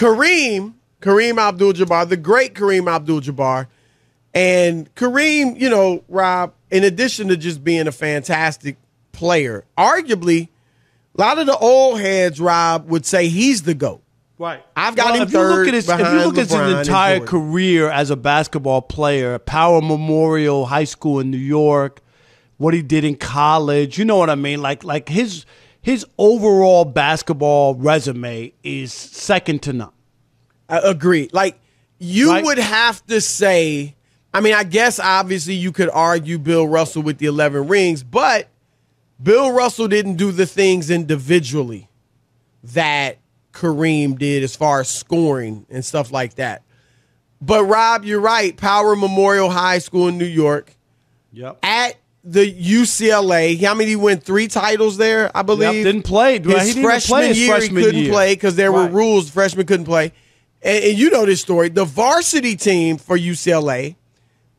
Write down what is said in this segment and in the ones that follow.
Kareem, Kareem Abdul-Jabbar, the great Kareem Abdul-Jabbar, and Kareem, you know, Rob, in addition to just being a fantastic player, arguably, a lot of the old heads, Rob, would say he's the GOAT. Right. I've got well, him if you look at his, if you look at his entire career as a basketball player, Power Memorial High School in New York, what he did in college, you know what I mean? Like like his his overall basketball resume is second to none. I agree. Like you Right. would have to say, I mean, I guess obviously you could argue Bill Russell with the 11 rings, but Bill Russell didn't do the things individually that Kareem did as far as scoring and stuff like that. But Rob, you're right. Power Memorial High School in New York Yep. at the UCLA. How many he win three titles there? I believe didn't play. His Right, he didn't freshman play his year freshman he couldn't year. play because there Right. were rules. Freshmen couldn't play, and, and you know this story. The varsity team for UCLA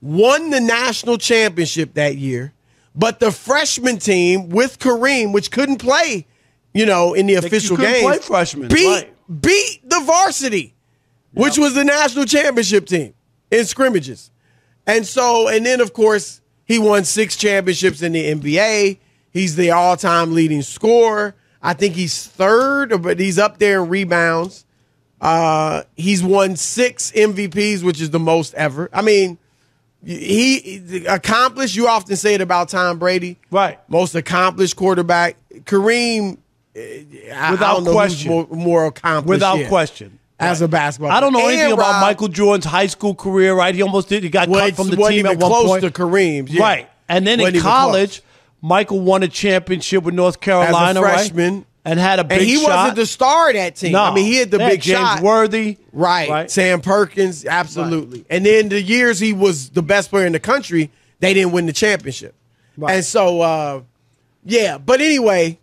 won the national championship that year, but the freshman team with Kareem, which couldn't play, you know, in the official games, play freshmen, beat right. beat the varsity, which was the national championship team in scrimmages. And so, and then of course, he won six championships in the NBA. He's the all-time leading scorer. I think he's third, but he's up there in rebounds. Uh, he's won six MVPs, which is the most ever. I mean, he accomplished. You often say it about Tom Brady, Right. Most accomplished quarterback. Kareem, eh, I- Without don't know question. more, more accomplished Without yet question. As a basketball. I don't know player. anything And about Rob, Michael Jordan's high school career, right? He almost did. He got cut from the team at one close point. to Kareem's, yeah. Right. And then Wasn't in college, Michael won a championship with North Carolina, right? freshman. And had a big and he shot. wasn't the star of that team. no. I mean, he had the big James shot. Worthy. Right. Sam Perkins, absolutely. And then the years he was the best player in the country, they didn't win the championship. Right. And so, uh, yeah. But anyway,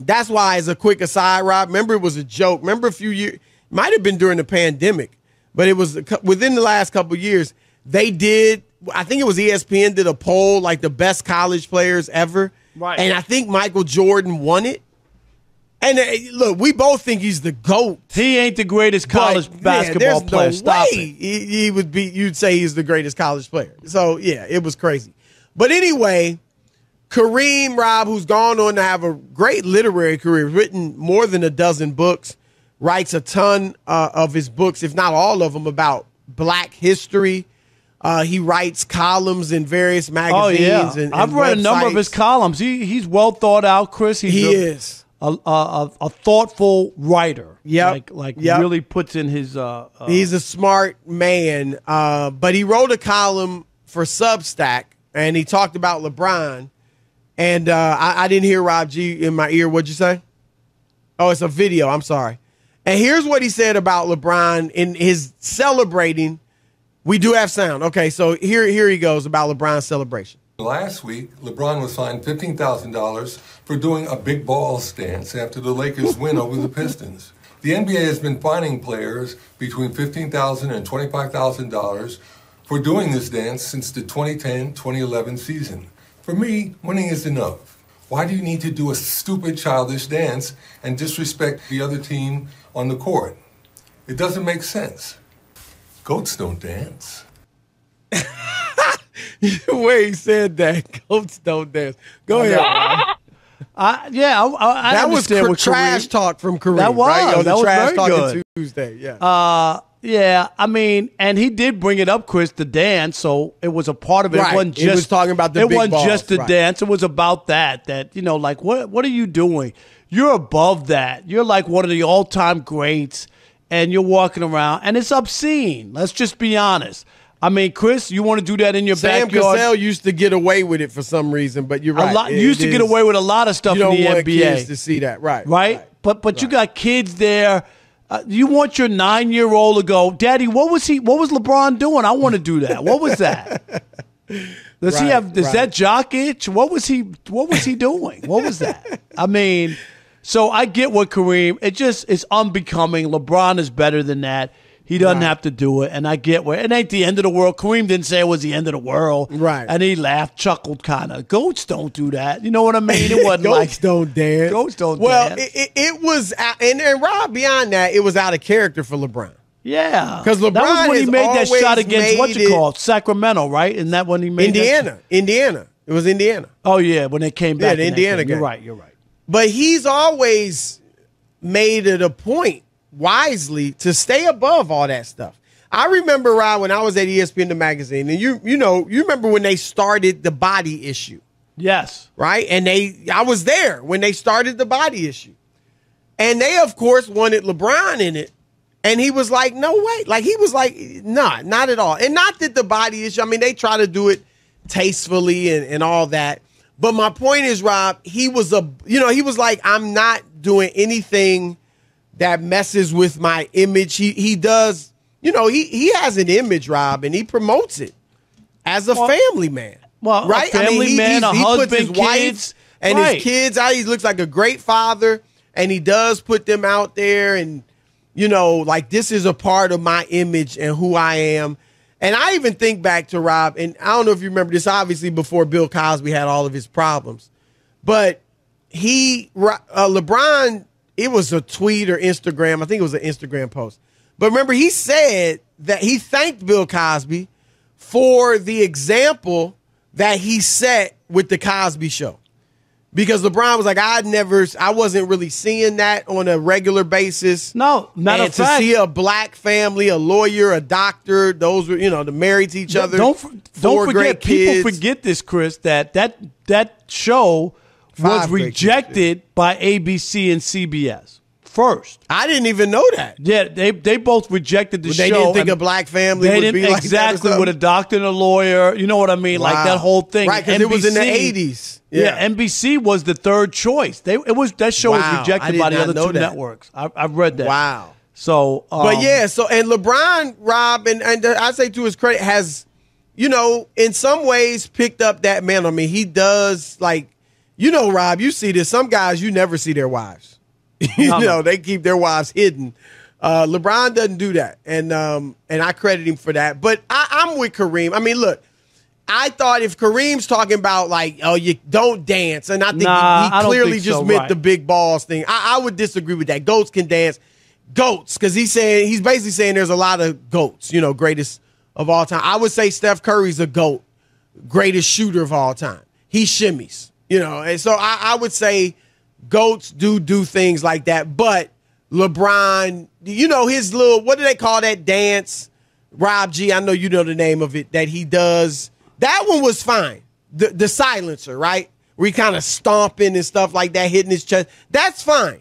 that's why, as a quick aside, Rob, remember it was a joke. Remember a few years, might have been during the pandemic, but it was within the last couple years, they did, I think it was E ESPN did a poll, like the best college players ever. Right. And I think Michael Jordan won it. And uh, look, we both think he's the GOAT. He ain't the greatest college But, basketball there's player. No Stop way it. He, he would be. You'd say he's the greatest college player. So yeah, it was crazy. But anyway, Kareem Rob, who's gone on to have a great literary career, written more than a dozen books, writes a ton uh, of his books, if not all of them, about Black history. Uh, he writes columns in various magazines. Oh yeah, and, I've and read a number of his columns. He he's well thought out, Chris. He's He a, is. a, a, a, a thoughtful writer. Yeah. like like Yep. really puts in his. Uh, uh, He's a smart man, uh, but he wrote a column for Substack, and he talked about LeBron. And uh, I, I didn't hear Rob G in my ear. What'd you say? Oh, it's a video. I'm sorry. And here's what he said about LeBron in his celebrating. We do have sound. Okay, so here here he goes about LeBron's celebration. Last week, LeBron was fined $15,000 for doing a big ball stance after the Lakers win over the Pistons. The NBA has been fining players between $15,000 and $25,000 for doing this dance since the 2010-2011 season. For me, winning is enough. Why do you need to do a stupid childish dance and disrespect the other team on the court? It doesn't make sense. Goats don't dance. the way he said that, goats don't dance. Go ahead. I, yeah, I, I that was cr- trash Kareem- talk from Kareem. That was right? On that was trash very talking good. Tuesday. Yeah. Uh, yeah, I mean, and he did bring it up, Chris, the dance. So it was a part of it. Right. It wasn't just was talking about the It wasn't balls, just the right. dance. It was about that. That you know, like what what are you doing? You're above that. You're like one of the all time greats, and you're walking around, and it's obscene. Let's just be honest. I mean, Chris, you want to do that in your Sam backyard? Cassell used to get away with it for some reason, but you're a right. lot It used to get away with a lot of stuff You don't in the want NBA. kids to see that, right? right? But but you got kids there. Uh, you want your nine year old to go, Daddy? What was he? What was LeBron doing? I want to do that. What was that? Does he have? Is right. that jock itch? What was he? What was he doing? What was that? I mean, so I get what Kareem. It just is unbecoming. LeBron is better than that. He doesn't Right. have to do it, and I get where it ain't the end of the world. Kareem didn't say it was the end of the world, Right. And he laughed, chuckled, kind of. Goats don't do that. You know what I mean? It wasn't Goats like don't dance. Goats don't well, dance. it, it, it was, out, and, and Rob, beyond that, it was out of character for LeBron. yeah, 'Cause that was LeBron when he made that shot against what you it- call Sacramento, right? And that when he made Indiana, Indiana. It was Indiana. Oh yeah, when they came Yeah, back. the in Indiana game. You're right. You're right. But he's always made it a point wisely to stay above all that stuff. I remember Rob when I was at ESPN the magazine, and you you know you remember when they started the body issue, Yes. right? And they I was there when they started the body issue, and they of course wanted LeBron in it, and he was like, no way, like he was like, nah, not at all, and not that the body issue. I mean, they try to do it tastefully and, and all that. But my point is, Rob, he was a, you know, he was like, I'm not doing anything that messes with my image. He he does, you know, he he has an image, Rob, and he promotes it as a Well- family man. well, a right? family man, a puts his husband, wife and Right. his kids out. He looks like a great father, and he does put them out there, and you know, like this is a part of my image and who I am. And I even think back to Rob, and I don't know if you remember this. Obviously, before Bill Cosby had all of his problems, but he uh, LeBron. It was a tweet or Instagram. I think it was an Instagram post. But remember, he said that he thanked Bill Cosby for the example that he set with the Cosby Show. Because LeBron was like, I'd never, I wasn't really seeing that on a regular basis. No, matter and of to fact- see a black family, a lawyer, a doctor, those were, you know, the married to each other. Don't don't forget. People forget this, Chris. That that that show was rejected by ABC and CBS first. I didn't even know that. Yeah, they they both rejected the They show. They didn't think a black family They would didn't be like exactly with a doctor and a lawyer. You know what I mean? Like that whole thing. Right, 'cause it was in the 80s. Yeah. Yeah. NBC was the third choice. They it was that show Wow, was rejected by the other two that. networks. I, I've read that. Wow. So, um, But yeah, so and LeBron, Rob, and, and I say to his credit, has, you know, in some ways picked up that mantle. I mean, he does like, you know, Rob, you see this. Some guys you never see their wives. you No, no. know, they keep their wives hidden. Uh, LeBron doesn't do that, and um, and I credit him for that. But I, I'm with Kareem. I mean, look. I thought if Kareem's talking about like, oh, you don't dance, and I think Nah, he, he clearly think just so, meant right. the big balls thing. I, I would disagree with that. Goats can dance, goats, because he's saying he's basically saying there's a lot of goats. You know, greatest of all time. I would say Steph Curry's a goat, greatest shooter of all time. He shimmies, you know, and so I, I would say goats do do things like that. But LeBron, you know, his little what do they call that dance? Rob G, I know you know the name of it that he does. That one was fine. The the silencer, right? Where he kind of stomping and stuff like that, hitting his chest. That's fine.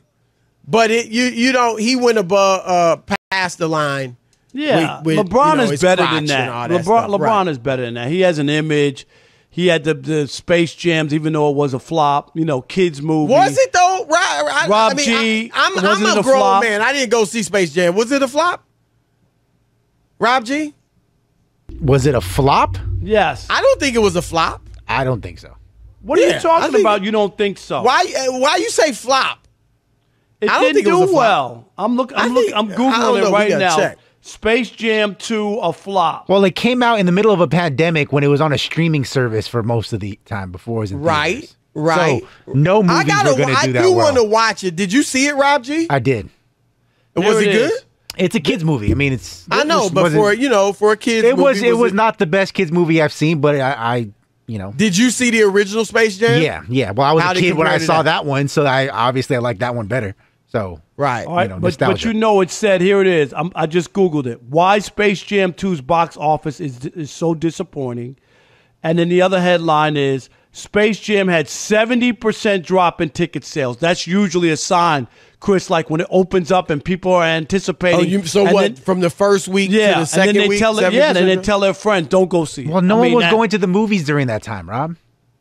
But it you you don't he went above uh past the line. Yeah, with- with, LeBron you know, is better than and that. LeBron, stuff. LeBron Right. is better than that. He has an image. He had the, the Space Jams, even though it was a flop. You know, kids movie. Was it though? Right, right. Rob I mean, G, I, am wasn't I'm a a grown flop? man. I didn't go see Space Jam. Was it a flop? Rob G? Was it a flop? Yes. I don't think it was a flop. I don't think so. what are you talking think- about? You don't think so? Why? uh, Why you say flop? It I don't didn't think it do was a flop. well. I'm looking. I I'm look. I'm I don't googling know. it right gotta now. check. Space Jam 2 a flop. Well, it came out in the middle of a pandemic when it was on a streaming service for most of the time before it was in Right, theaters. right. So no movies I gotta. were going to I do that do well. want to watch it. Did you see it, Rob G? I did. was Here it, is. good? It's a kids movie. I mean, it's. I it know, was- but for you know, for a kid, it was it was not the best kids movie I've seen, but I, I you know. Did you see the original Space Jam? Yeah, yeah. Well, I was How'd a kid when I saw that? that one, so I obviously I like that one better. So Right. All right, know, but, but you know it said here it is. I'm, I just googled it. Why Space Jam 2's box office is is so disappointing, and then the other headline is Space Jam had 70 percent drop in ticket sales. That's usually a sign, Chris, like when it opens up and people are anticipating. Oh, you, so and what? then- from the first week yeah, to the second and then they week, tell it, yeah, and then they tell their friend, "Don't go see it." well, no I one mean, was that- going to the movies during that time, Rob.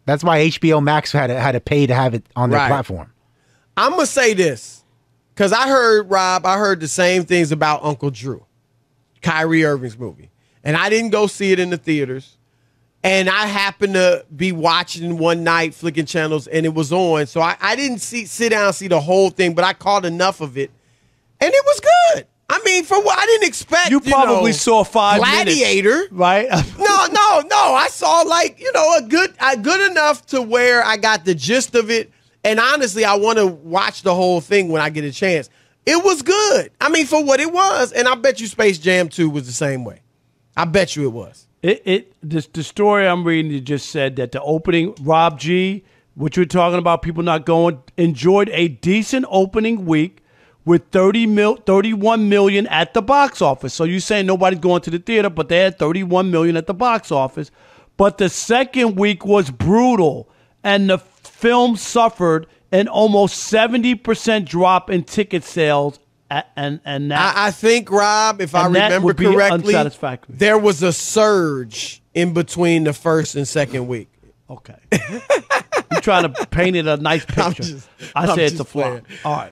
That's why HBO Max had to, had to pay to have it on their Right. platform. I'm gonna say this because I heard Rob. I heard the same things about Uncle Drew, Kyrie Irving's movie, and I didn't go see it in the theaters. And I happened to be watching one night, flicking channels, and it was on. So I, I didn't see sit down and see the whole thing, but I caught enough of it, and it was good. I mean, for what I didn't expect you probably know, saw five Gladiator. minutes, right? No, no, no. I saw like you know a good, a good enough to where I got the gist of it. And honestly, I want to watch the whole thing when I get a chance. It was good. I mean, for what it was, and I bet you Space Jam Two was the same way. I bet you it was. It, it this, the story I'm reading it just said that the opening Rob G, which we're talking about, people not going, enjoyed a decent opening week with 30 mil, 31 million at the box office. So you're saying nobody's going to the theater, but they had 31 million at the box office. But the second week was brutal, and the film suffered an almost 70% drop in ticket sales. And and that I, I think Rob, if I remember correctly, there was a surge in between the first and second week. okay. you're trying to paint it a nice picture. just- I I'm say it's a flop. All right.